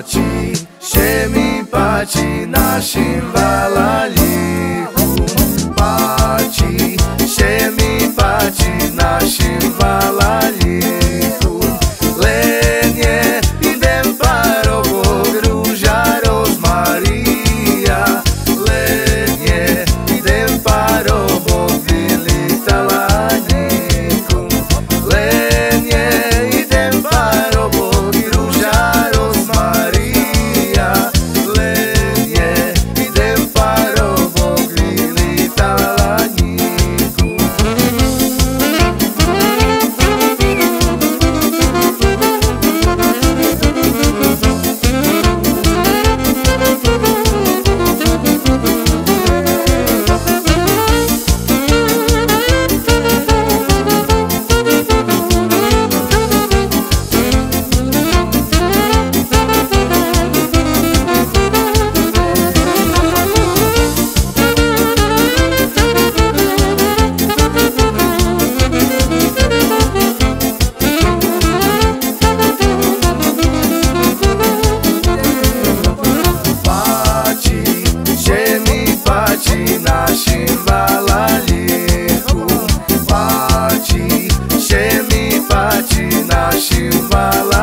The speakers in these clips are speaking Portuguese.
Paci, Shemi Paci, Nashim Valalihu Paci, Shemi Paci, Nashim bate na chivala lico Bate, geme, bate na chivala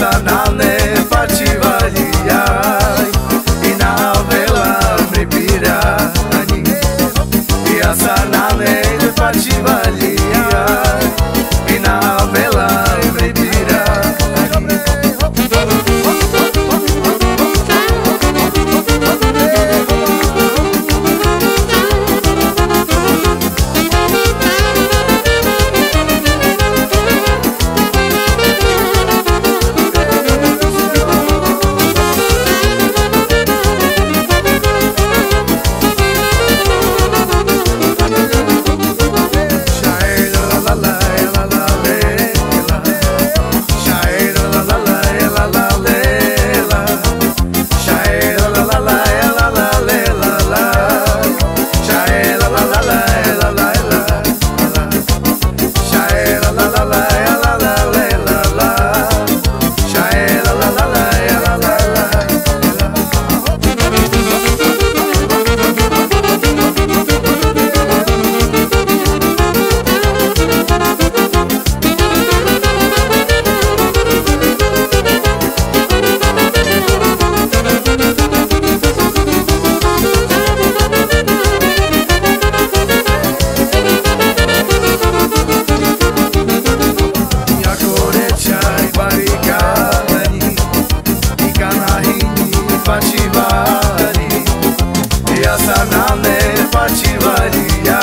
sana. pachivari Ya ne pachivari ya